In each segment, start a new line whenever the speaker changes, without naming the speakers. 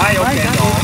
哎，有点浓。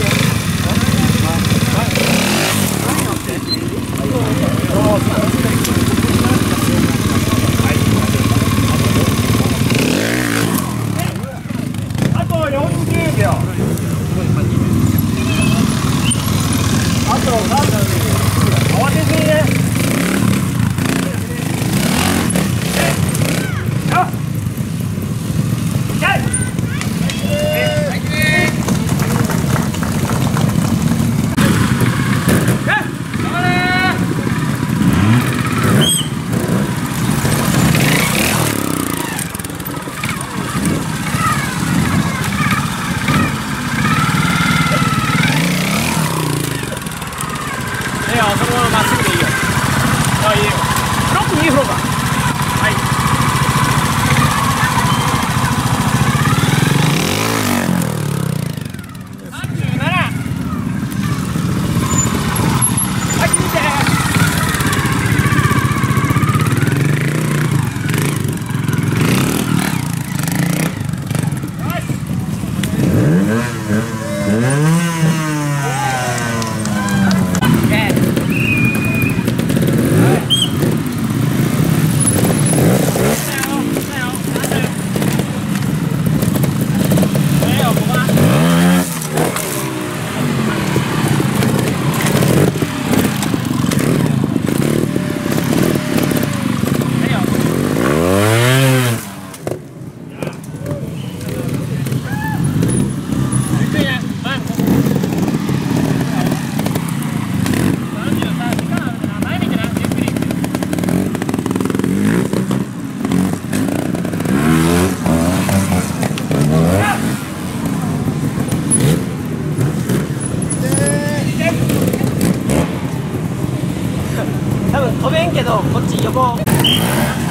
べんけどこっち呼ぼう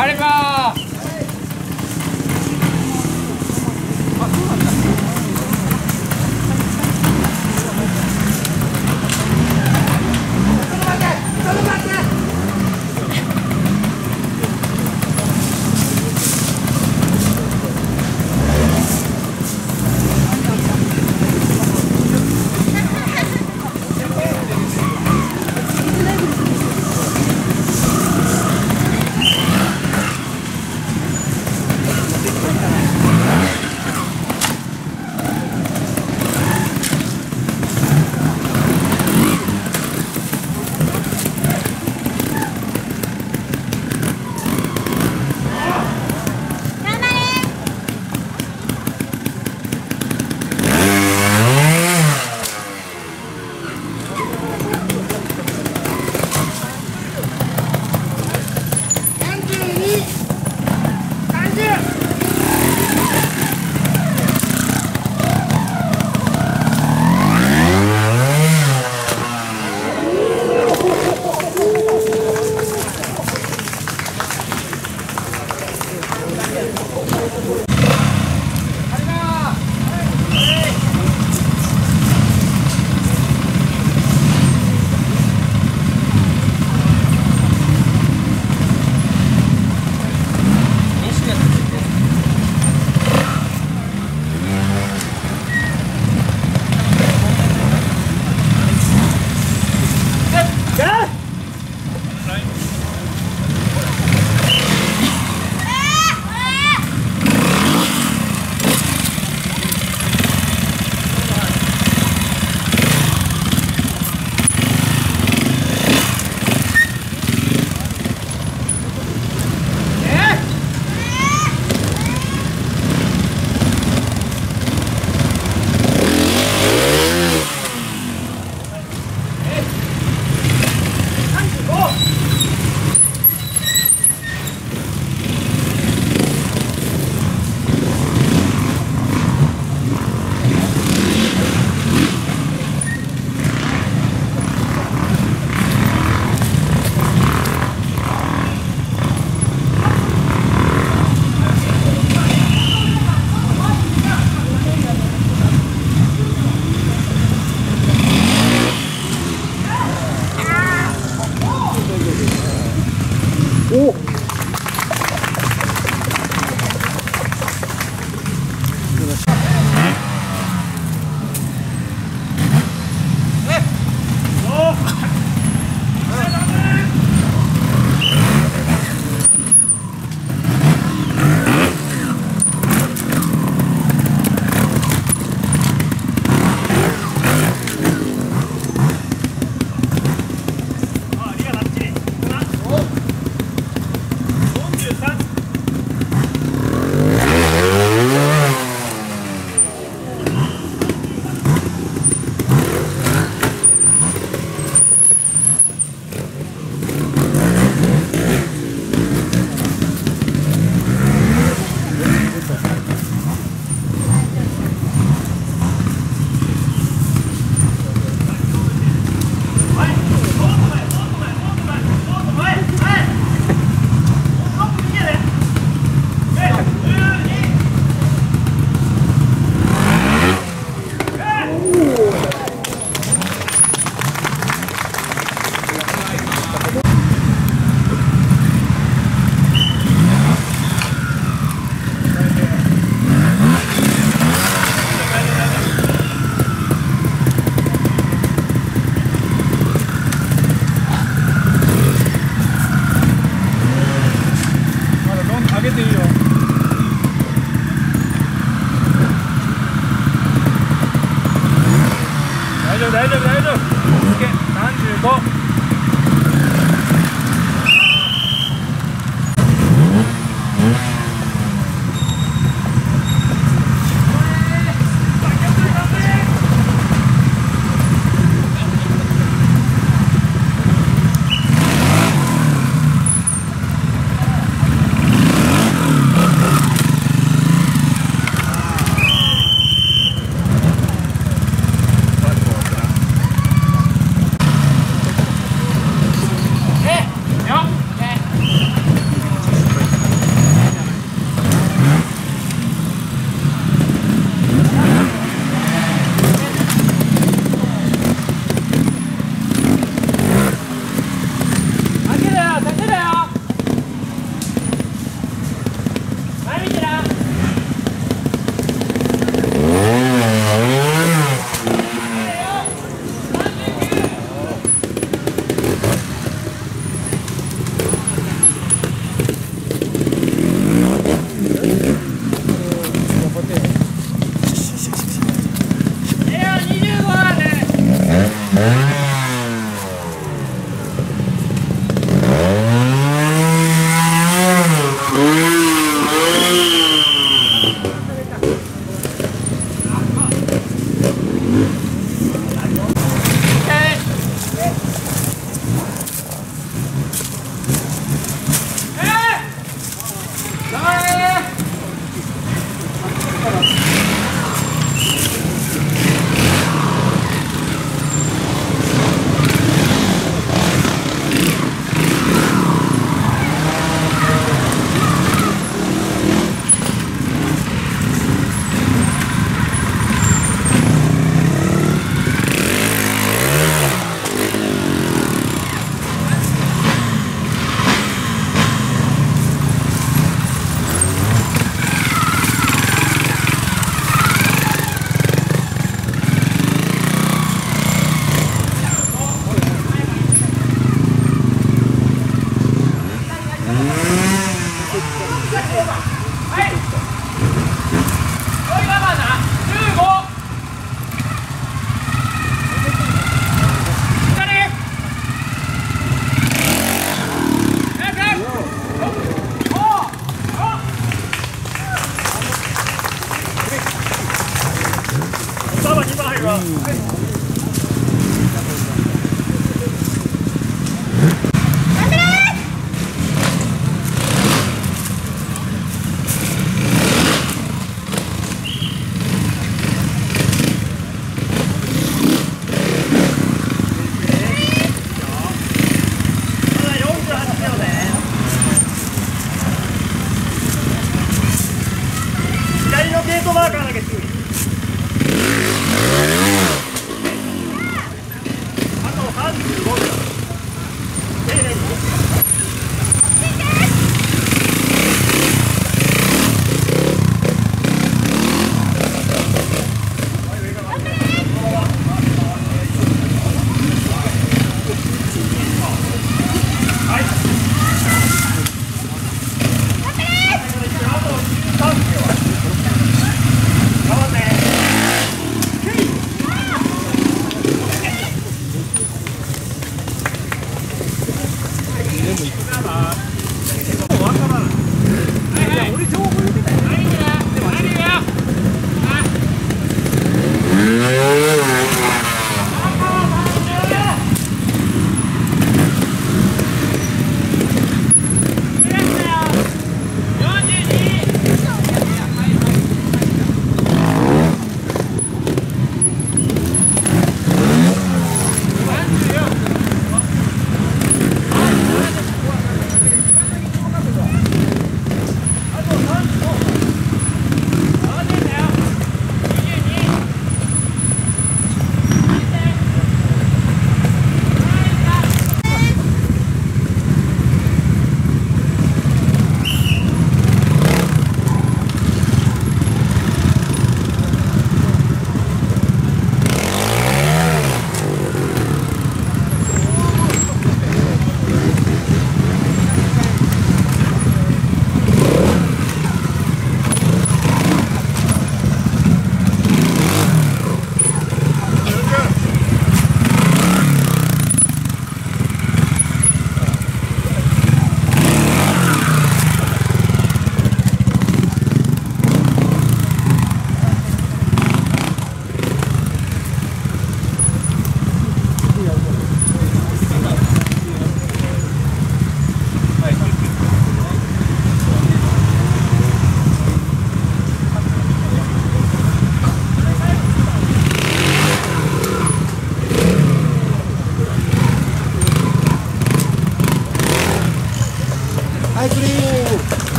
あれば